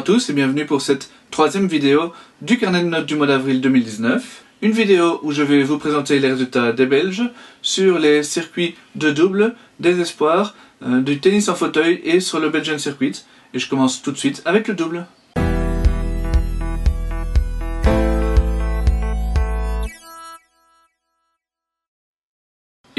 À tous et bienvenue pour cette troisième vidéo du carnet de notes du mois d'avril 2019. Une vidéo où je vais vous présenter les résultats des Belges sur les circuits de double, des espoirs, euh, du tennis en fauteuil et sur le Belgian Circuit. Et je commence tout de suite avec le double.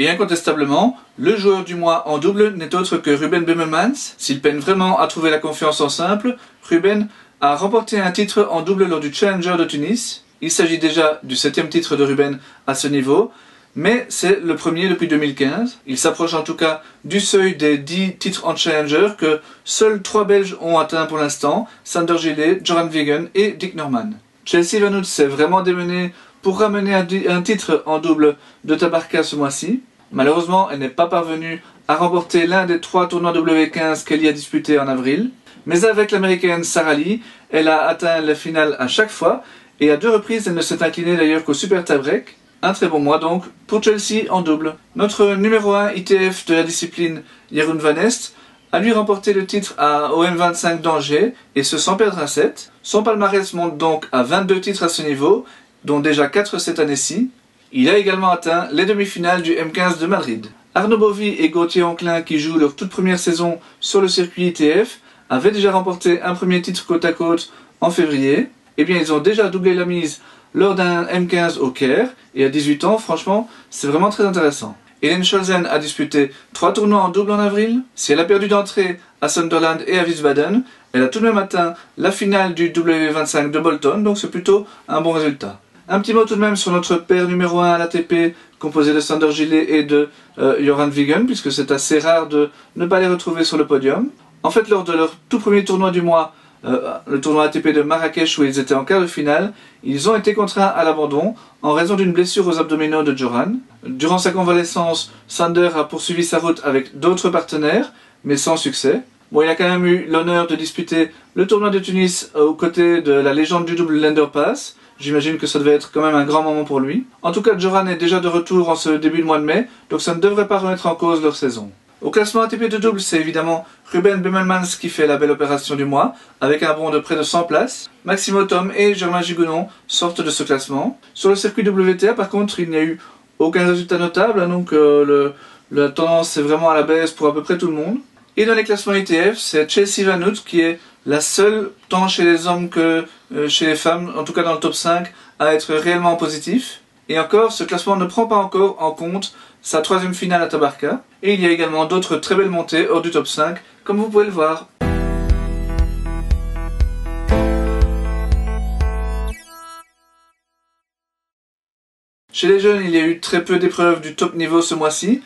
Et incontestablement, le joueur du mois en double n'est autre que Ruben Bemmelmans. S'il peine vraiment à trouver la confiance en simple, Ruben a remporté un titre en double lors du Challenger de Tunis. Il s'agit déjà du septième titre de Ruben à ce niveau, mais c'est le premier depuis 2015. Il s'approche en tout cas du seuil des 10 titres en Challenger que seuls trois Belges ont atteint pour l'instant, Sander Gillet, Joran Wegen et Dick Norman. Chelsea Van s'est vraiment démené pour ramener un titre en double de Tabarka ce mois-ci. Malheureusement, elle n'est pas parvenue à remporter l'un des trois tournois W15 qu'elle y a disputé en avril. Mais avec l'américaine Sarah Lee, elle a atteint la finale à chaque fois et à deux reprises elle ne s'est inclinée d'ailleurs qu'au super tie-break. Un très bon mois donc pour Chelsea en double. Notre numéro 1 ITF de la discipline, Jeroen Van Est, a lui remporté le titre à OM25 d'Angers et ce sans perdre un set. Son palmarès monte donc à 22 titres à ce niveau, dont déjà 4 cette année-ci. Il a également atteint les demi-finales du M15 de Madrid. Arnaud Bovy et Gauthier Anclin, qui jouent leur toute première saison sur le circuit ITF, avaient déjà remporté un premier titre côte à côte en février. Eh bien, ils ont déjà doublé la mise lors d'un M15 au Caire, et à 18 ans, franchement, c'est vraiment très intéressant. Hélène Scholzen a disputé trois tournois en double en avril. Si elle a perdu d'entrée à Sunderland et à Wiesbaden, elle a tout de même atteint la finale du W25 de Bolton, donc c'est plutôt un bon résultat. Un petit mot tout de même sur notre paire numéro 1 à l'ATP, composé de Sander Gillet et de euh, Joran Vigen, puisque c'est assez rare de ne pas les retrouver sur le podium. En fait, lors de leur tout premier tournoi du mois, euh, le tournoi ATP de Marrakech où ils étaient en quart de finale, ils ont été contraints à l'abandon en raison d'une blessure aux abdominaux de Joran. Durant sa convalescence, Sander a poursuivi sa route avec d'autres partenaires, mais sans succès. Bon, il a quand même eu l'honneur de disputer le tournoi de Tunis aux côtés de la légende du double Lender Pass, J'imagine que ça devait être quand même un grand moment pour lui. En tout cas, Joran est déjà de retour en ce début de mois de mai, donc ça ne devrait pas remettre en cause leur saison. Au classement ATP de double, c'est évidemment Ruben Bemmelmans qui fait la belle opération du mois, avec un bond de près de 100 places. Maximo Tom et Germain Gigounon sortent de ce classement. Sur le circuit WTA, par contre, il n'y a eu aucun résultat notable, hein, donc euh, la tendance est vraiment à la baisse pour à peu près tout le monde. Et dans les classements ITF, c'est Chelsea Van qui est la seule, tant chez les hommes que chez les femmes, en tout cas dans le top 5, à être réellement positif. Et encore, ce classement ne prend pas encore en compte sa troisième finale à Tabarka. Et il y a également d'autres très belles montées hors du top 5, comme vous pouvez le voir. Chez les jeunes, il y a eu très peu d'épreuves du top niveau ce mois-ci.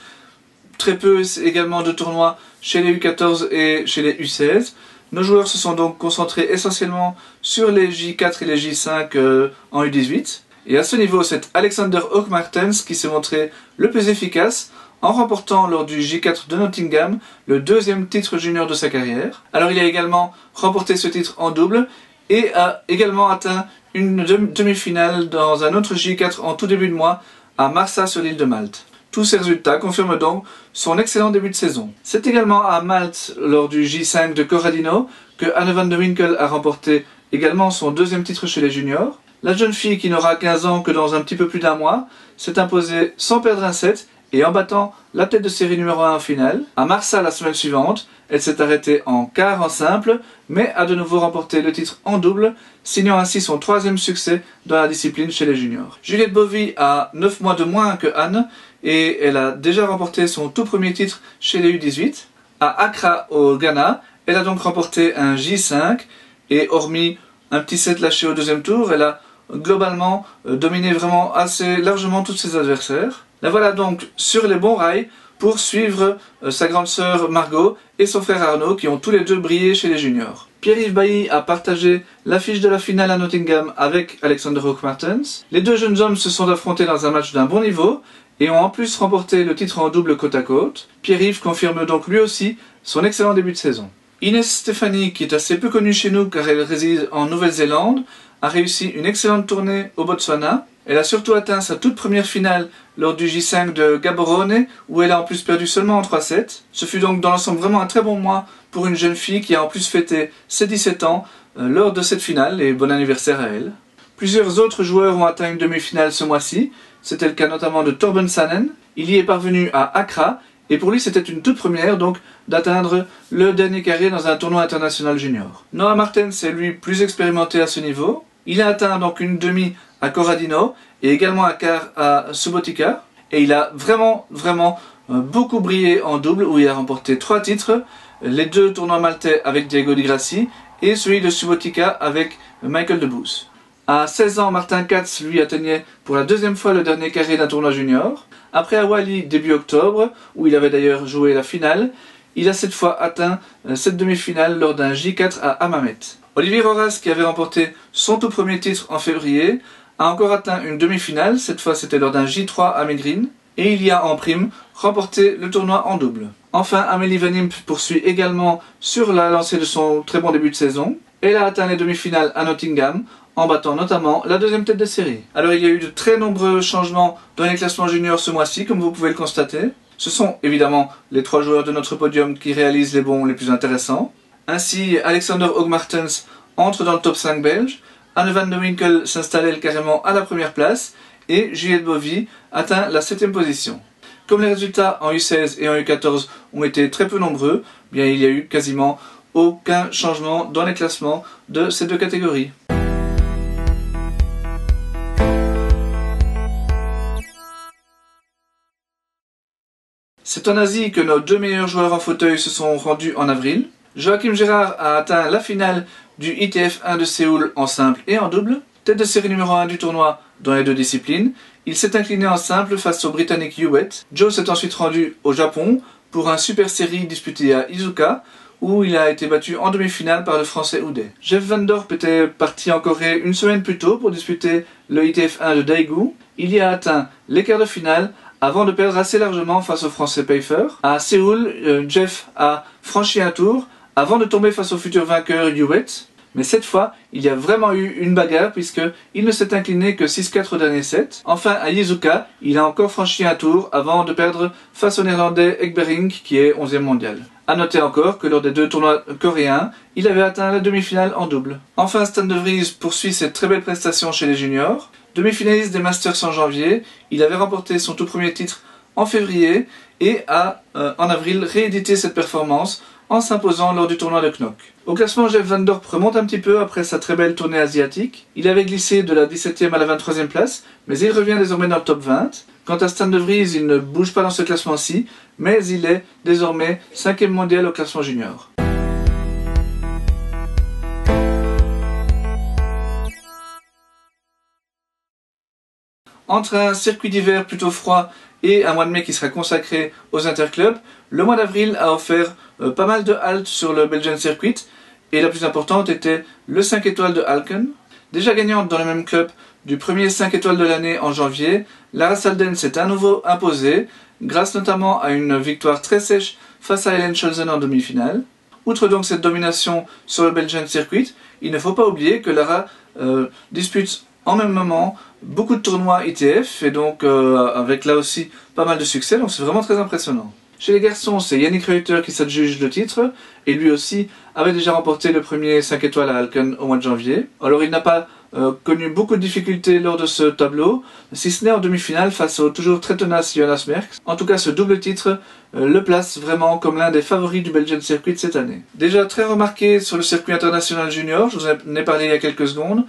Très peu également de tournois chez les U14 et chez les U16. Nos joueurs se sont donc concentrés essentiellement sur les J4 et les J5 euh, en U18. Et à ce niveau, c'est Alexander Hochmartens qui s'est montré le plus efficace en remportant lors du J4 de Nottingham le deuxième titre junior de sa carrière. Alors il a également remporté ce titre en double et a également atteint une demi-finale dans un autre J4 en tout début de mois à Marsa sur l'île de Malte. Tous ces résultats confirment donc son excellent début de saison. C'est également à Malte, lors du J5 de Corradino, que Anne van de Winkel a remporté également son deuxième titre chez les juniors. La jeune fille, qui n'aura 15 ans que dans un petit peu plus d'un mois, s'est imposée sans perdre un set et en battant la tête de série numéro 1 en finale. À Marsa la semaine suivante, elle s'est arrêtée en quart en simple, mais a de nouveau remporté le titre en double, signant ainsi son troisième succès dans la discipline chez les juniors. Juliette Bovy a 9 mois de moins que Anne, et elle a déjà remporté son tout premier titre chez les U18. À Accra au Ghana, elle a donc remporté un J5, et hormis un petit set lâché au deuxième tour, elle a globalement euh, dominé vraiment assez largement tous ses adversaires. La voilà donc sur les bons rails pour suivre euh, sa grande sœur Margot et son frère Arnaud qui ont tous les deux brillé chez les juniors. Pierre-Yves Bailly a partagé l'affiche de la finale à Nottingham avec Alexander Hochmartens. Les deux jeunes hommes se sont affrontés dans un match d'un bon niveau et ont en plus remporté le titre en double côte à côte. Pierre-Yves confirme donc lui aussi son excellent début de saison. Inès Stéphanie, qui est assez peu connue chez nous car elle réside en Nouvelle-Zélande, a réussi une excellente tournée au Botswana. Elle a surtout atteint sa toute première finale lors du J5 de Gaborone, où elle a en plus perdu seulement en 3-7. Ce fut donc dans l'ensemble vraiment un très bon mois pour une jeune fille qui a en plus fêté ses 17 ans euh, lors de cette finale et bon anniversaire à elle. Plusieurs autres joueurs ont atteint une demi-finale ce mois-ci. C'était le cas notamment de Torben Sanen. Il y est parvenu à Accra et pour lui c'était une toute première donc d'atteindre le dernier carré dans un tournoi international junior. Noah Martens est lui plus expérimenté à ce niveau. Il a atteint donc une demi à Corradino et également un quart à Subotica. Et il a vraiment, vraiment euh, beaucoup brillé en double où il a remporté trois titres. Les deux tournois maltais avec Diego Di Grassi et celui de Subotica avec Michael Debus. À 16 ans, Martin Katz, lui, atteignait pour la deuxième fois le dernier carré d'un tournoi junior. Après Awali, début octobre, où il avait d'ailleurs joué la finale, il a cette fois atteint euh, cette demi-finale lors d'un J4 à Hammamet. Olivier Roras, qui avait remporté son tout premier titre en février, a encore atteint une demi-finale, cette fois c'était lors d'un J3 à Megrine, et il y a en prime remporté le tournoi en double. Enfin, Amélie Van Imp poursuit également sur la lancée de son très bon début de saison. Elle a atteint les demi-finales à Nottingham en battant notamment la deuxième tête de série. Alors il y a eu de très nombreux changements dans les classements juniors ce mois-ci, comme vous pouvez le constater. Ce sont évidemment les trois joueurs de notre podium qui réalisent les bons les plus intéressants. Ainsi, Alexander Hogmartens entre dans le top 5 belge, Anne van de Winkel s'installe carrément à la première place, et Juliette Bovy atteint la septième position. Comme les résultats en U16 et en U14 ont été très peu nombreux, bien il n'y a eu quasiment aucun changement dans les classements de ces deux catégories. C'est en Asie que nos deux meilleurs joueurs en fauteuil se sont rendus en avril. Joachim Gérard a atteint la finale du ITF 1 de Séoul en simple et en double. Tête de série numéro 1 du tournoi dans les deux disciplines. Il s'est incliné en simple face au Britannique Hewitt. Joe s'est ensuite rendu au Japon pour un super série disputé à Izuka où il a été battu en demi-finale par le français Houdet. Jeff Van Dorp était parti en Corée une semaine plus tôt pour disputer le ITF 1 de Daegu. Il y a atteint les quarts de finale avant de perdre assez largement face au français Pfeiffer. À Séoul, euh, Jeff a franchi un tour avant de tomber face au futur vainqueur Hewitt. Mais cette fois, il y a vraiment eu une bagarre puisqu'il ne s'est incliné que 6-4 au dernier set. Enfin, à Yizuka, il a encore franchi un tour avant de perdre face au néerlandais Ekbering qui est 11e mondial. A noter encore que lors des deux tournois coréens, il avait atteint la demi-finale en double. Enfin, Stan de poursuit cette très belle prestation chez les juniors. Demi-finaliste des Masters en janvier, il avait remporté son tout premier titre en février et a, euh, en avril, réédité cette performance en s'imposant lors du tournoi de Knock. Au classement, Jeff Van Dorp remonte un petit peu après sa très belle tournée asiatique. Il avait glissé de la 17e à la 23e place, mais il revient désormais dans le top 20. Quant à Stan de Vries, il ne bouge pas dans ce classement-ci, mais il est désormais 5e mondial au classement junior. Entre un circuit d'hiver plutôt froid et un mois de mai qui sera consacré aux interclubs, le mois d'avril a offert euh, pas mal de haltes sur le Belgian Circuit et la plus importante était le 5 étoiles de Alken. Déjà gagnante dans le même club du premier 5 étoiles de l'année en janvier, Lara Salden s'est à nouveau imposée, grâce notamment à une victoire très sèche face à Helen Scholzen en demi-finale. Outre donc cette domination sur le Belgian Circuit, il ne faut pas oublier que Lara euh, dispute en même moment beaucoup de tournois ITF et donc euh, avec là aussi pas mal de succès, donc c'est vraiment très impressionnant. Chez les garçons, c'est Yannick Reuter qui s'adjuge le titre, et lui aussi avait déjà remporté le premier 5 étoiles à Alken au mois de janvier. Alors il n'a pas euh, connu beaucoup de difficultés lors de ce tableau, si ce n'est en demi-finale face au toujours très tenace Jonas Merckx. En tout cas, ce double titre euh, le place vraiment comme l'un des favoris du Belgian Circuit cette année. Déjà très remarqué sur le circuit international junior, je vous en ai parlé il y a quelques secondes,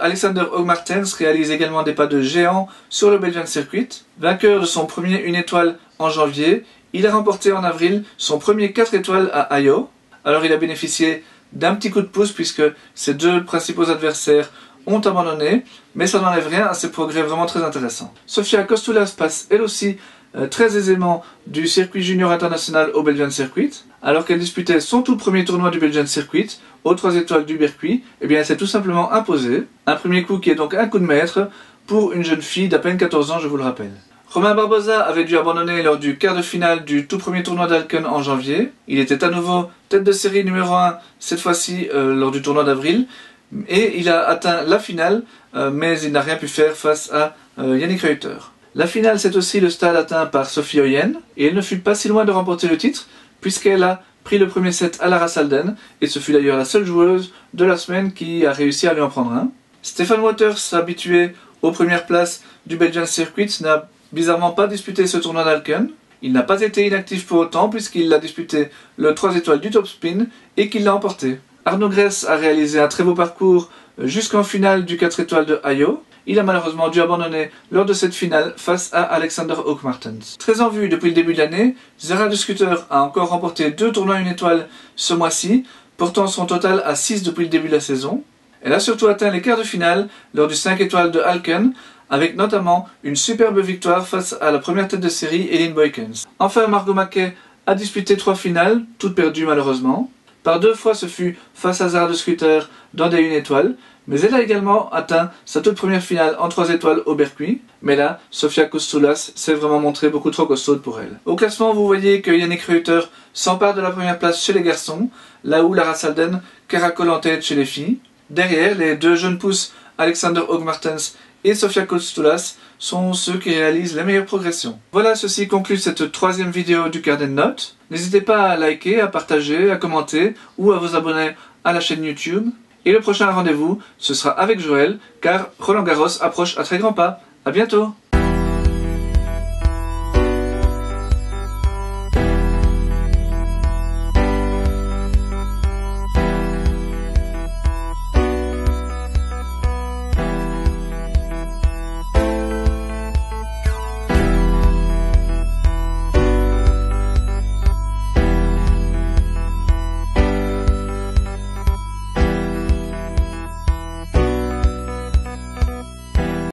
Alexander Hogmartens réalise également des pas de géant sur le Belgian Circuit. Vainqueur de son premier une étoile en janvier, il a remporté en avril son premier 4 étoiles à Ayo. Alors il a bénéficié d'un petit coup de pouce puisque ses deux principaux adversaires ont abandonné, mais ça n'enlève rien à ses progrès vraiment très intéressants. Sofia Kostulas passe elle aussi euh, très aisément du circuit junior international au Belgian Circuit, alors qu'elle disputait son tout premier tournoi du Belgian Circuit, aux 3 étoiles du Bercuit, eh bien elle s'est tout simplement imposée. Un premier coup qui est donc un coup de maître pour une jeune fille d'à peine 14 ans, je vous le rappelle. Romain Barbosa avait dû abandonner lors du quart de finale du tout premier tournoi d'Alken en janvier. Il était à nouveau tête de série numéro 1, cette fois-ci euh, lors du tournoi d'avril. Et il a atteint la finale, euh, mais il n'a rien pu faire face à euh, Yannick Reuter. La finale, c'est aussi le stade atteint par Sophie Oyen, et elle ne fut pas si loin de remporter le titre, puisqu'elle a prit le premier set à Lara Salden, et ce fut d'ailleurs la seule joueuse de la semaine qui a réussi à lui en prendre un. Stephen Waters, habitué aux premières places du Belgian Circuit, n'a bizarrement pas disputé ce tournoi d'Alken. Il n'a pas été inactif pour autant puisqu'il a disputé le 3 étoiles du top spin et qu'il l'a emporté. Arnaud Gress a réalisé un très beau parcours jusqu'en finale du 4 étoiles de Ayo. Il a malheureusement dû abandonner lors de cette finale face à Alexander Oak-Martens. Très en vue depuis le début de l'année, Zara de Scooter a encore remporté deux tournois une étoile ce mois-ci, portant son total à 6 depuis le début de la saison. Elle a surtout atteint les quarts de finale lors du 5 étoiles de Alken, avec notamment une superbe victoire face à la première tête de série, Eileen Boykens. Enfin, Margot Mackay a disputé trois finales, toutes perdues malheureusement. Par deux fois, ce fut face à Zara de Scooter dans des 1 étoiles, mais elle a également atteint sa toute première finale en 3 étoiles au Bercuy. Mais là, Sofia Kostoulas s'est vraiment montrée beaucoup trop costaude pour elle. Au classement, vous voyez que Yannick Reuter s'empare de la première place chez les garçons, là où Lara Salden caracole en tête chez les filles. Derrière, les deux jeunes pousses Alexander Hogmartens et Sofia Kostoulas sont ceux qui réalisent les meilleures progressions. Voilà, ceci conclut cette troisième vidéo du Carden Note. N'hésitez pas à liker, à partager, à commenter ou à vous abonner à la chaîne YouTube. Et le prochain rendez-vous, ce sera avec Joël, car Roland Garros approche à très grands pas. À bientôt